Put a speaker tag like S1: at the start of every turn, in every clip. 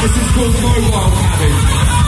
S1: This is called Mobile Cabbage.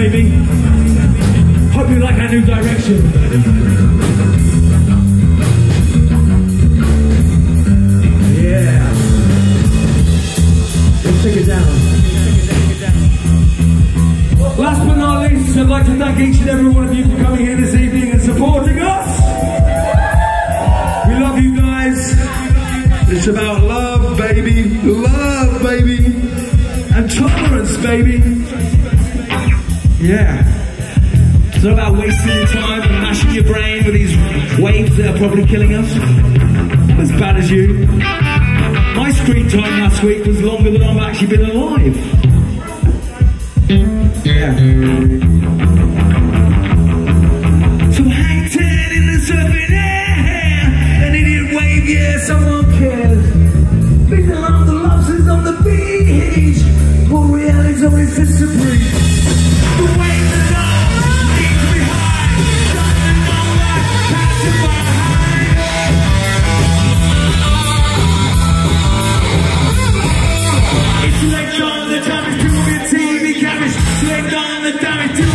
S1: Baby. Hope you like our new direction. Last but not least, I'd like to thank each and every one of you for coming here this evening and supporting us. We love you guys. It's about love, baby. Love, baby. And tolerance, baby. Yeah. It's not about wasting your time and mashing your brain with these waves that are probably killing us. As bad as you. My screen time last week was longer than I've actually been alive. Yeah. So hang in the surfing air, an idiot wave, yeah, someone cares. Big alarm, the lobsters on the beach. cabbage, laid down on the damage.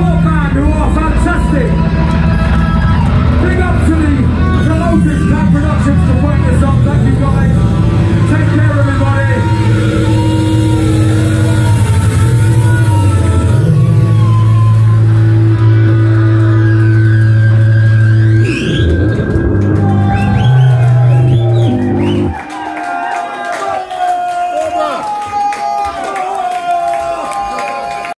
S1: Whoa,